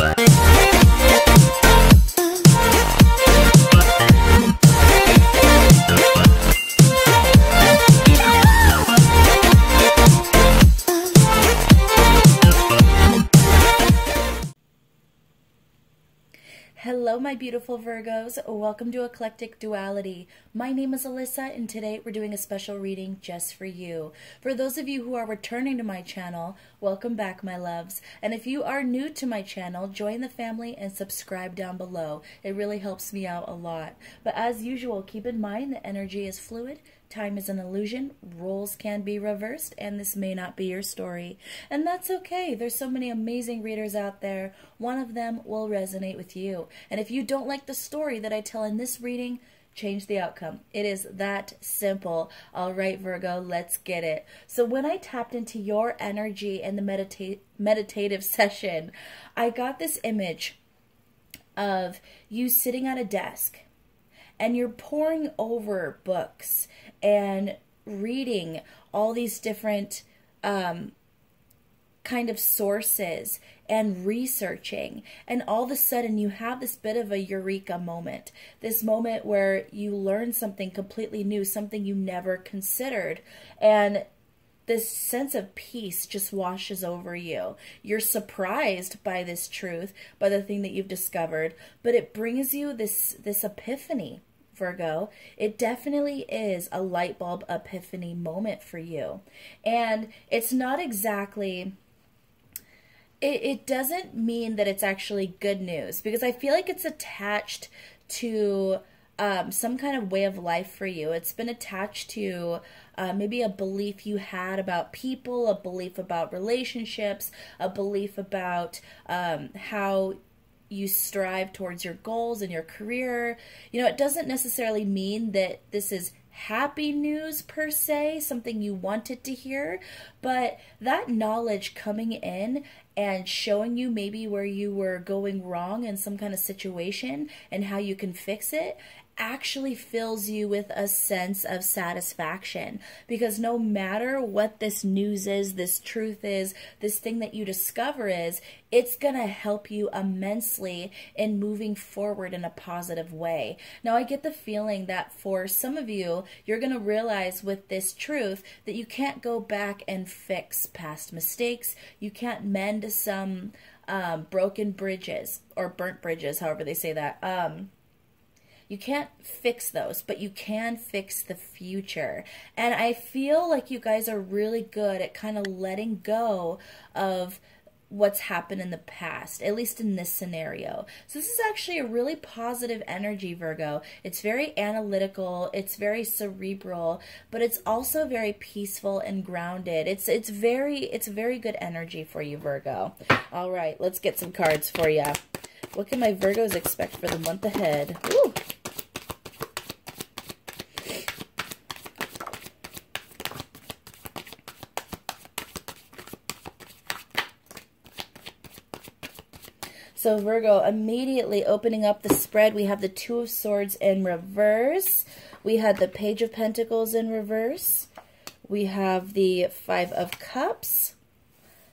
Bye. Hello, my beautiful Virgos. Welcome to Eclectic Duality. My name is Alyssa, and today we're doing a special reading just for you. For those of you who are returning to my channel, welcome back, my loves. And if you are new to my channel, join the family and subscribe down below. It really helps me out a lot. But as usual, keep in mind the energy is fluid Time is an illusion, roles can be reversed, and this may not be your story. And that's okay. There's so many amazing readers out there. One of them will resonate with you. And if you don't like the story that I tell in this reading, change the outcome. It is that simple. All right, Virgo, let's get it. So when I tapped into your energy in the medita meditative session, I got this image of you sitting at a desk and you're poring over books and reading all these different um, kind of sources and researching. And all of a sudden you have this bit of a eureka moment. This moment where you learn something completely new something you never considered. And this sense of peace just washes over you. You're surprised by this truth, by the thing that you've discovered, but it brings you this this epiphany Virgo, it definitely is a light bulb epiphany moment for you. And it's not exactly it, it doesn't mean that it's actually good news because I feel like it's attached to um, some kind of way of life for you. It's been attached to uh, maybe a belief you had about people, a belief about relationships, a belief about um, how you strive towards your goals and your career. You know, it doesn't necessarily mean that this is happy news per se, something you wanted to hear, but that knowledge coming in and showing you maybe where you were going wrong in some kind of situation and how you can fix it actually fills you with a sense of satisfaction because no matter what this news is, this truth is, this thing that you discover is, it's going to help you immensely in moving forward in a positive way. Now, I get the feeling that for some of you, you're going to realize with this truth that you can't go back and fix past mistakes. You can't mend some um, broken bridges or burnt bridges, however they say that. Um, you can't fix those, but you can fix the future. And I feel like you guys are really good at kind of letting go of what's happened in the past, at least in this scenario. So this is actually a really positive energy, Virgo. It's very analytical, it's very cerebral, but it's also very peaceful and grounded. It's it's very it's very good energy for you, Virgo. All right, let's get some cards for you. What can my Virgos expect for the month ahead? Ooh. So Virgo, immediately opening up the spread, we have the Two of Swords in reverse. We had the Page of Pentacles in reverse. We have the Five of Cups,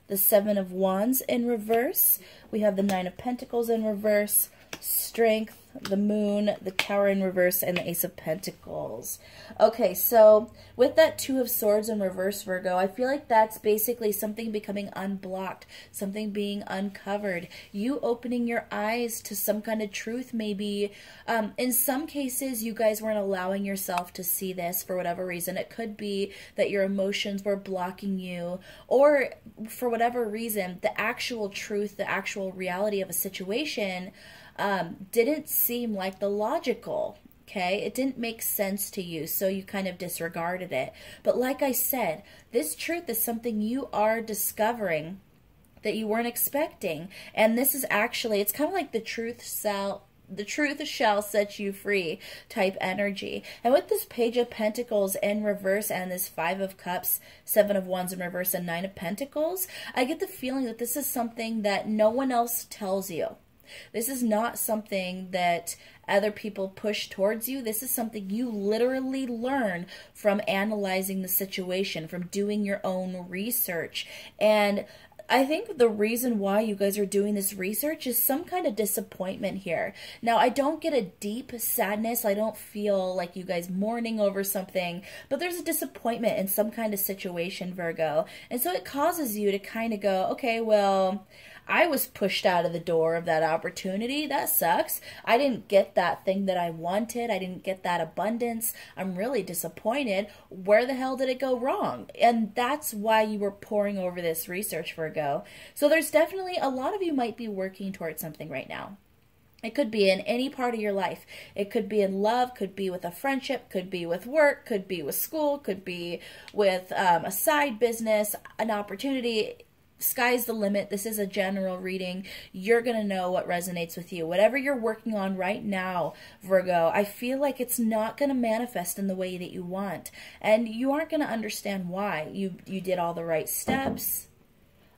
the Seven of Wands in reverse. We have the Nine of Pentacles in reverse, Strength, the moon, the tower in reverse, and the ace of pentacles. Okay, so with that two of swords in reverse, Virgo, I feel like that's basically something becoming unblocked, something being uncovered. You opening your eyes to some kind of truth, maybe. Um, in some cases, you guys weren't allowing yourself to see this for whatever reason. It could be that your emotions were blocking you, or for whatever reason, the actual truth, the actual reality of a situation um, didn't seem like the logical okay? It didn't make sense to you, so you kind of disregarded it. But like I said, this truth is something you are discovering that you weren't expecting. And this is actually, it's kind of like the truth shall the truth shall set you free type energy. And with this page of pentacles in reverse and this five of cups, seven of wands in reverse and nine of pentacles, I get the feeling that this is something that no one else tells you. This is not something that other people push towards you. This is something you literally learn from analyzing the situation, from doing your own research. And I think the reason why you guys are doing this research is some kind of disappointment here. Now, I don't get a deep sadness. I don't feel like you guys mourning over something, but there's a disappointment in some kind of situation, Virgo. And so it causes you to kind of go, okay, well, I was pushed out of the door of that opportunity. That sucks. I didn't get that thing that I wanted. I didn't get that abundance. I'm really disappointed. Where the hell did it go wrong? And that's why you were pouring over this research, Virgo. So there's definitely a lot of you might be working towards something right now. It could be in any part of your life. It could be in love, could be with a friendship, could be with work, could be with school, could be with um, a side business, an opportunity sky's the limit. This is a general reading. You're going to know what resonates with you. Whatever you're working on right now, Virgo, I feel like it's not going to manifest in the way that you want. And you aren't going to understand why. You you did all the right steps.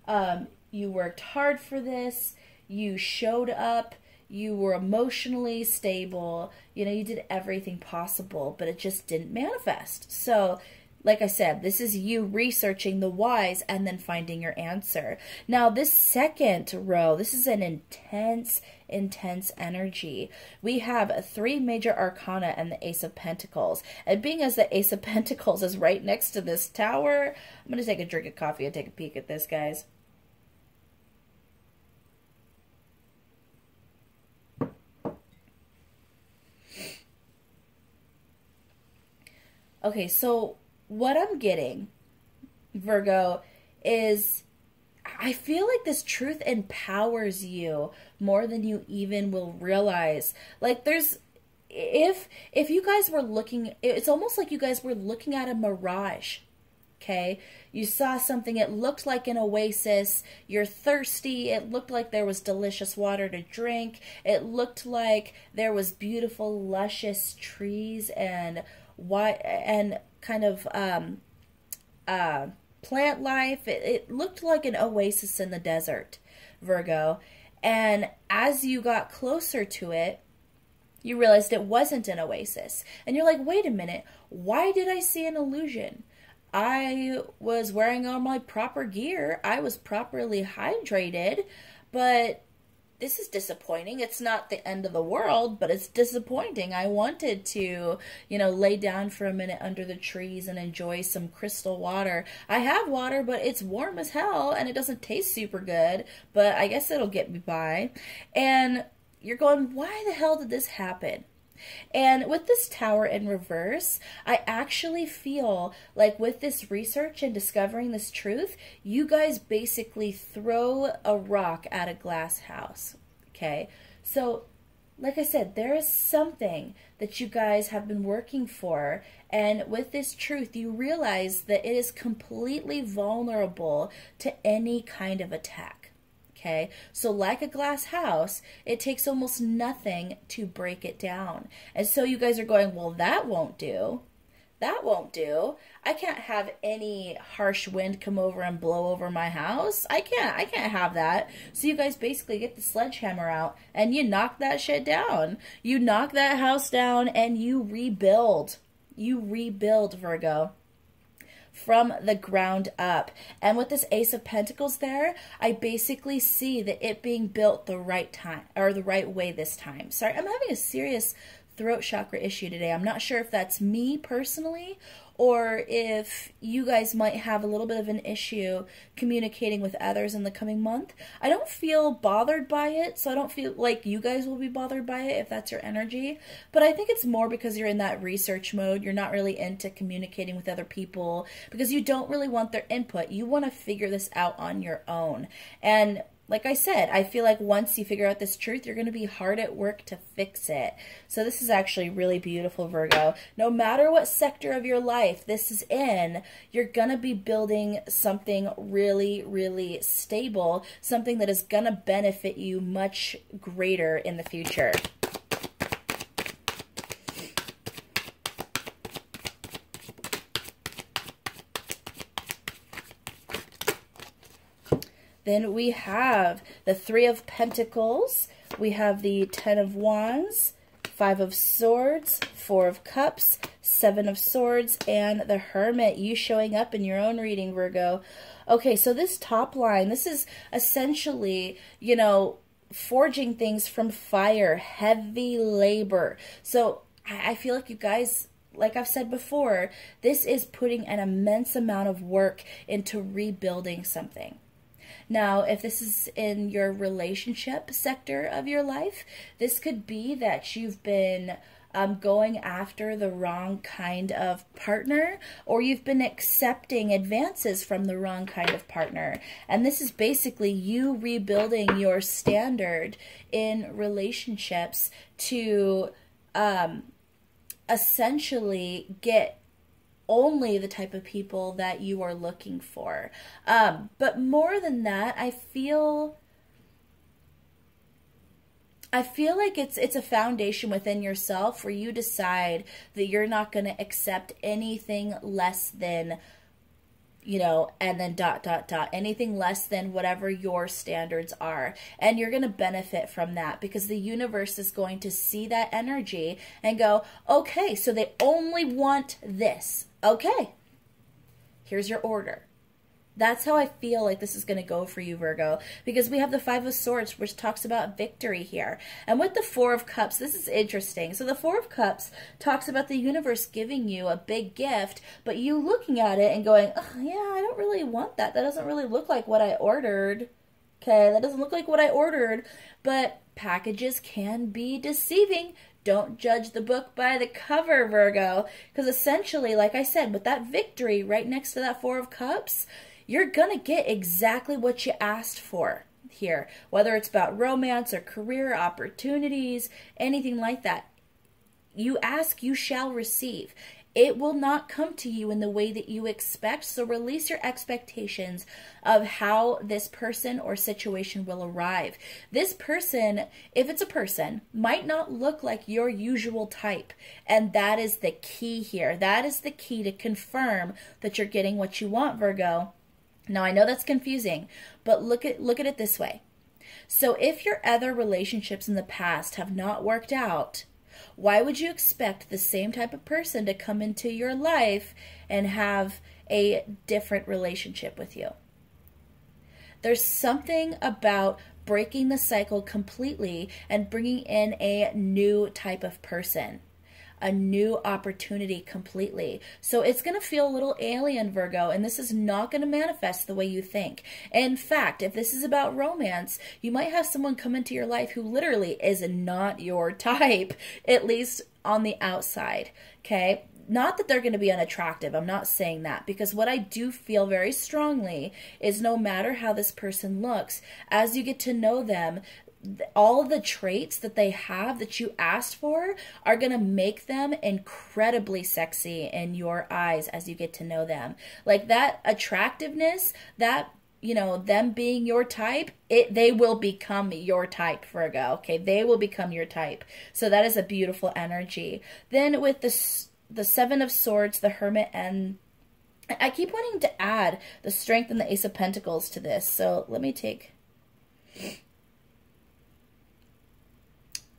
Um, you worked hard for this. You showed up. You were emotionally stable. You know, you did everything possible, but it just didn't manifest. So, like I said, this is you researching the whys and then finding your answer. Now, this second row, this is an intense, intense energy. We have three major arcana and the Ace of Pentacles. And being as the Ace of Pentacles is right next to this tower, I'm going to take a drink of coffee and take a peek at this, guys. Okay, so what I'm getting, Virgo, is I feel like this truth empowers you more than you even will realize. Like there's if if you guys were looking it's almost like you guys were looking at a mirage. Okay? You saw something it looked like an oasis. You're thirsty. It looked like there was delicious water to drink. It looked like there was beautiful luscious trees and what and kind of um, uh, plant life. It, it looked like an oasis in the desert, Virgo. And as you got closer to it, you realized it wasn't an oasis. And you're like, wait a minute, why did I see an illusion? I was wearing all my proper gear. I was properly hydrated, but this is disappointing. It's not the end of the world, but it's disappointing. I wanted to, you know, lay down for a minute under the trees and enjoy some crystal water. I have water, but it's warm as hell and it doesn't taste super good, but I guess it'll get me by. And you're going, why the hell did this happen? And with this tower in reverse, I actually feel like with this research and discovering this truth, you guys basically throw a rock at a glass house. Okay. So, like I said, there is something that you guys have been working for. And with this truth, you realize that it is completely vulnerable to any kind of attack. Okay, so like a glass house, it takes almost nothing to break it down. And so you guys are going, well, that won't do. That won't do. I can't have any harsh wind come over and blow over my house. I can't. I can't have that. So you guys basically get the sledgehammer out and you knock that shit down. You knock that house down and you rebuild. You rebuild, Virgo from the ground up. And with this Ace of Pentacles there, I basically see that it being built the right time or the right way this time. Sorry, I'm having a serious throat chakra issue today. I'm not sure if that's me personally or if you guys might have a little bit of an issue communicating with others in the coming month. I don't feel bothered by it, so I don't feel like you guys will be bothered by it if that's your energy. But I think it's more because you're in that research mode. You're not really into communicating with other people because you don't really want their input. You want to figure this out on your own. And like I said, I feel like once you figure out this truth, you're going to be hard at work to fix it. So this is actually really beautiful, Virgo. No matter what sector of your life this is in, you're going to be building something really, really stable, something that is going to benefit you much greater in the future. Then we have the Three of Pentacles. We have the Ten of Wands, Five of Swords, Four of Cups, Seven of Swords, and the Hermit. You showing up in your own reading, Virgo. Okay, so this top line, this is essentially, you know, forging things from fire, heavy labor. So I feel like you guys like I've said before, this is putting an immense amount of work into rebuilding something. Now, if this is in your relationship sector of your life, this could be that you've been um, going after the wrong kind of partner or you've been accepting advances from the wrong kind of partner. And this is basically you rebuilding your standard in relationships to um, essentially get only the type of people that you are looking for. Um, but more than that, I feel I feel like it's it's a foundation within yourself where you decide that you're not going to accept anything less than you know, and then dot, dot, dot, anything less than whatever your standards are. And you're going to benefit from that because the universe is going to see that energy and go, okay, so they only want this. Okay, here's your order. That's how I feel like this is going to go for you, Virgo, because we have the Five of Swords, which talks about victory here. And with the Four of Cups, this is interesting. So the Four of Cups talks about the universe giving you a big gift, but you looking at it and going, oh, yeah, I don't really want that. That doesn't really look like what I ordered. Okay, that doesn't look like what I ordered. But packages can be deceiving. Don't judge the book by the cover, Virgo. Because essentially, like I said, with that victory right next to that Four of Cups, you're going to get exactly what you asked for here, whether it's about romance or career opportunities, anything like that. You ask, you shall receive. It will not come to you in the way that you expect, so release your expectations of how this person or situation will arrive. This person, if it's a person, might not look like your usual type, and that is the key here. That is the key to confirm that you're getting what you want, Virgo. Now I know that's confusing, but look at look at it this way. So if your other relationships in the past have not worked out, why would you expect the same type of person to come into your life and have a different relationship with you? There's something about breaking the cycle completely and bringing in a new type of person a new opportunity completely. So it's going to feel a little alien, Virgo, and this is not going to manifest the way you think. In fact, if this is about romance, you might have someone come into your life who literally is not your type, at least on the outside. Okay not that they're going to be unattractive. I'm not saying that because what I do feel very strongly is no matter how this person looks, as you get to know them, all the traits that they have that you asked for are going to make them incredibly sexy in your eyes as you get to know them. Like that attractiveness, that you know, them being your type, it they will become your type, Virgo. Okay, they will become your type. So that is a beautiful energy. Then with the the 7 of swords, the hermit and I keep wanting to add the strength and the ace of pentacles to this. So let me take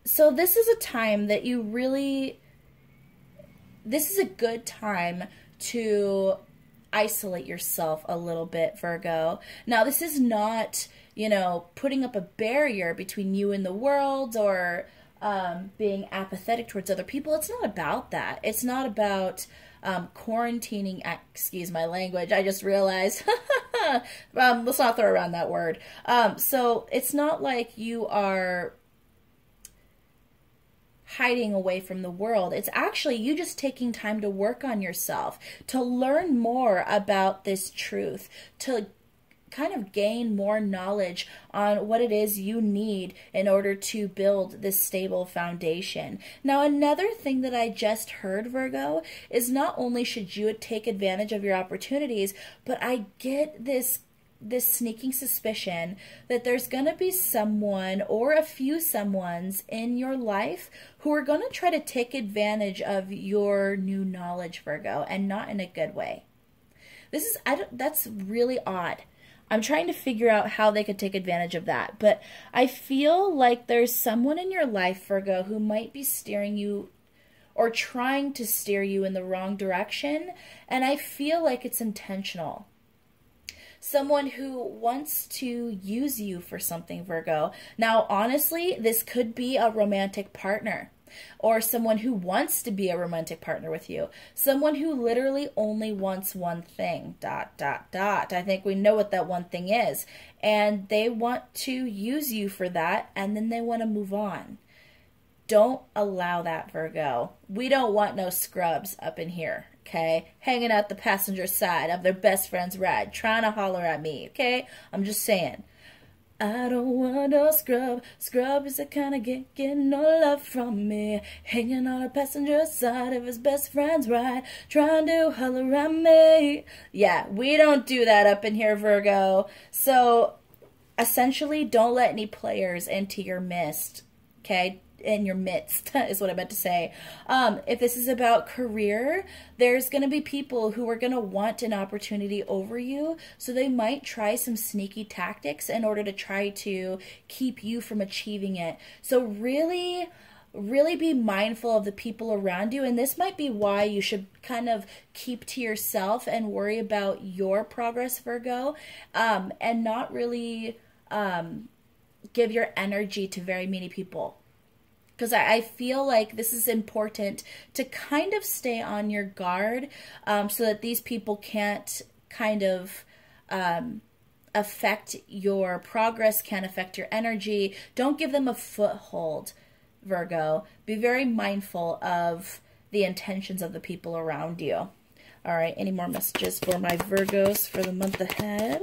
so this is a time that you really, this is a good time to isolate yourself a little bit, Virgo. Now, this is not, you know, putting up a barrier between you and the world or um, being apathetic towards other people. It's not about that. It's not about um, quarantining. Excuse my language. I just realized. um, let's not throw around that word. Um, so it's not like you are hiding away from the world. It's actually you just taking time to work on yourself, to learn more about this truth, to kind of gain more knowledge on what it is you need in order to build this stable foundation. Now, another thing that I just heard, Virgo, is not only should you take advantage of your opportunities, but I get this this sneaking suspicion that there's going to be someone or a few someones in your life who are going to try to take advantage of your new knowledge, Virgo, and not in a good way. This is I don't, that's really odd. I'm trying to figure out how they could take advantage of that. But I feel like there's someone in your life, Virgo, who might be steering you or trying to steer you in the wrong direction. And I feel like it's intentional. Someone who wants to use you for something, Virgo. Now, honestly, this could be a romantic partner or someone who wants to be a romantic partner with you. Someone who literally only wants one thing. Dot, dot, dot. I think we know what that one thing is. And they want to use you for that and then they want to move on. Don't allow that, Virgo. We don't want no scrubs up in here, okay? Hanging out the passenger side of their best friend's ride, trying to holler at me, okay? I'm just saying. I don't want no scrub. Scrub is the kind of get getting no love from me. Hanging on a passenger side of his best friend's ride, trying to holler at me. Yeah, we don't do that up in here, Virgo. So, essentially, don't let any players into your mist. Okay, in your midst is what I meant to say. Um, if this is about career, there's going to be people who are going to want an opportunity over you. So they might try some sneaky tactics in order to try to keep you from achieving it. So really, really be mindful of the people around you. And this might be why you should kind of keep to yourself and worry about your progress, Virgo, um, and not really um, give your energy to very many people because I, I, feel like this is important to kind of stay on your guard um, so that these people can't kind of um, affect your progress, can't affect your energy. Don't give them a foothold, Virgo. Be very mindful of the intentions of the people around you. All right, any more messages for my Virgos for the month ahead?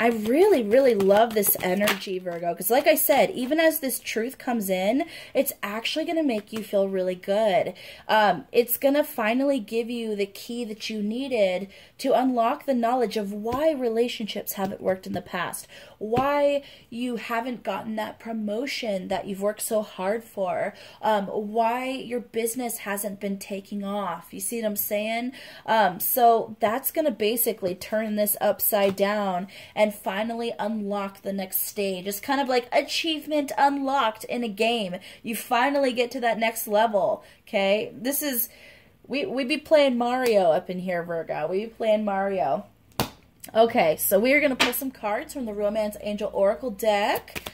I really, really love this energy, Virgo, because like I said, even as this truth comes in, it's actually going to make you feel really good. Um, it's going to finally give you the key that you needed to unlock the knowledge of why relationships haven't worked in the past, why you haven't gotten that promotion that you've worked so hard for, um, why your business hasn't been taking off. You see what I'm saying? Um, so that's going to basically turn this upside down and finally unlock the next stage. It's kind of like achievement unlocked in a game. You finally get to that next level, okay? This is we we be playing Mario up in here, Virgo. We be playing Mario. Okay, so we are going to pull some cards from the Romance Angel Oracle deck.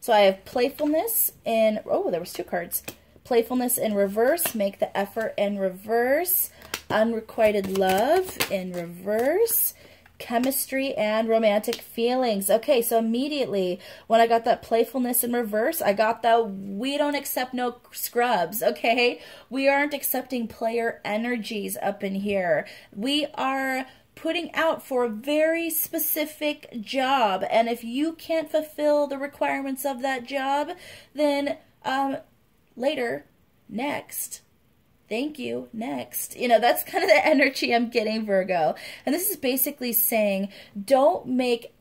So I have playfulness in, oh, there was two cards. Playfulness in reverse, make the effort in reverse. Unrequited love in reverse chemistry and romantic feelings. Okay, so immediately when I got that playfulness in reverse, I got that we don't accept no scrubs, okay? We aren't accepting player energies up in here. We are putting out for a very specific job, and if you can't fulfill the requirements of that job, then um, later, next, thank you, next. You know, that's kind of the energy I'm getting, Virgo. And this is basically saying don't make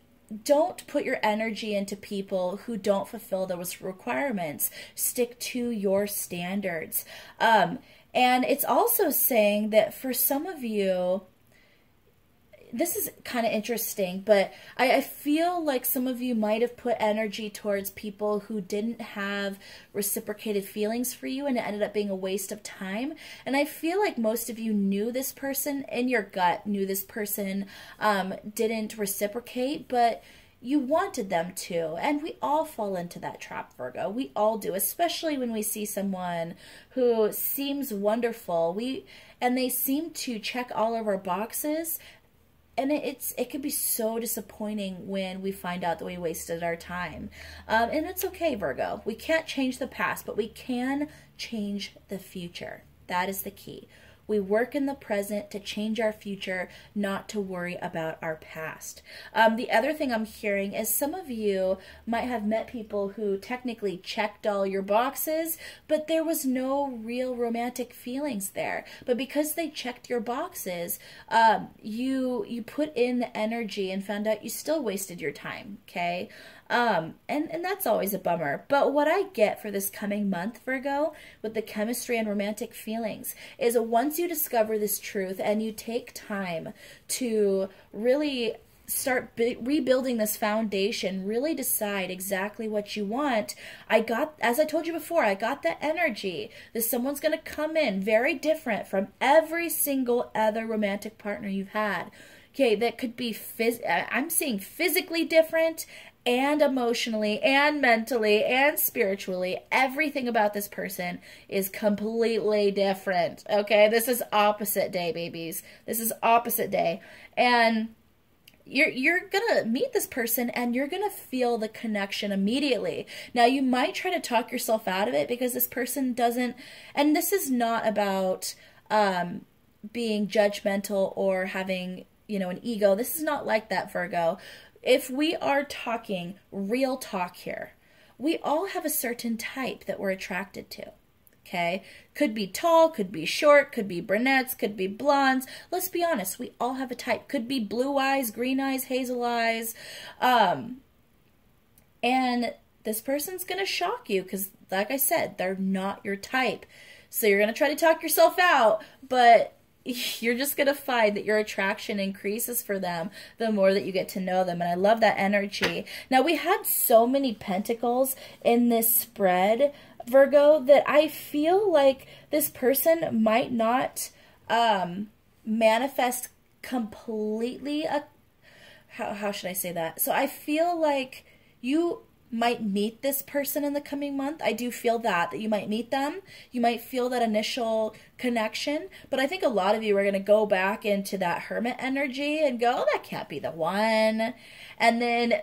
don't put your energy into people who don't fulfill those requirements. Stick to your standards. Um, and it's also saying that for some of you, this is kind of interesting, but I, I, feel like some of you might have put energy towards people who didn't have reciprocated feelings for you and it ended up being a waste of time. And I feel like most of you knew this person in your gut, knew this person um, didn't reciprocate, but you wanted them to. And we all fall into that trap, Virgo. We all do, especially when we see someone who seems wonderful. We and they seem to check all of our boxes and it's it can be so disappointing when we find out that we wasted our time. Um, and it's okay virgo. We can't change the past but we can change the future. That is the key we work in the present to change our future, not to worry about our past. Um, the other thing I'm hearing is some of you might have met people who technically checked all your boxes, but there was no real romantic feelings there. But because they checked your boxes, um, you you put in the energy and found out you still wasted your time. Okay. Um, and, and that's always a bummer. But what I get for this coming month, Virgo, with the chemistry and romantic feelings, is once you discover this truth and you take time to really start rebuilding this foundation, really decide exactly what you want. I got, as I told you before, I got the energy that someone's going to come in very different from every single other romantic partner you've had. Okay, that could be, phys- I'm seeing physically different and emotionally and mentally and spiritually everything about this person is completely different. Okay this is opposite day babies. This is opposite day. And you're you're gonna meet this person and you're gonna feel the connection immediately. Now you might try to talk yourself out of it because this person doesn't and this is not about um being judgmental or having you know an ego this is not like that virgo if we are talking real talk here we all have a certain type that we're attracted to okay? Could be tall, could be short, could be brunettes, could be blondes. Let's be honest, we all have a type. Could be blue eyes, green eyes, hazel eyes. Um, and this person's going to shock you because, like I said, they're not your type. So you're going to try to talk yourself out, but you're just going to find that your attraction increases for them the more that you get to know them. And I love that energy. Now, we had so many pentacles in this spread Virgo, that I feel like this person might not um, manifest completely. A, how, how should I say that? So I feel like you might meet this person in the coming month. I do feel that, that you might meet them. You might feel that initial connection. But I think a lot of you are going to go back into that hermit energy and go, oh, that can't be the one. And then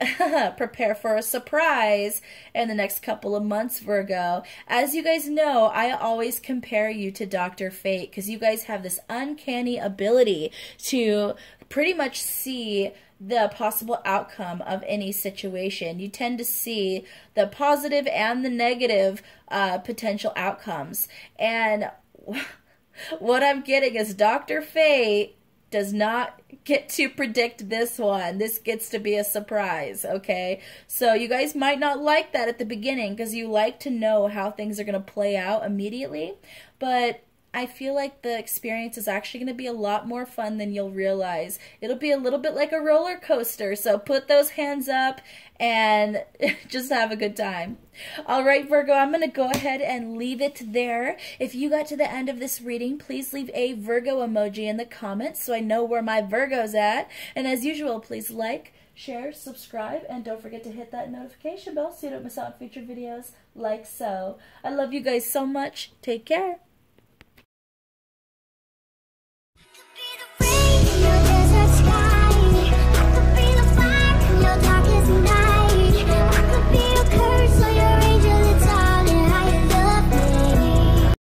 prepare for a surprise in the next couple of months, Virgo. As you guys know, I always compare you to Dr. Fate because you guys have this uncanny ability to pretty much see the possible outcome of any situation. You tend to see the positive and the negative uh, potential outcomes. And what I'm getting is Dr. Fate does not get to predict this one. This gets to be a surprise, okay? So you guys might not like that at the beginning because you like to know how things are going to play out immediately. But I feel like the experience is actually going to be a lot more fun than you'll realize. It'll be a little bit like a roller coaster, so put those hands up and just have a good time. All right, Virgo, I'm going to go ahead and leave it there. If you got to the end of this reading, please leave a Virgo emoji in the comments so I know where my Virgo's at. And as usual, please like, share, subscribe, and don't forget to hit that notification bell so you don't miss out on future videos like so. I love you guys so much. Take care.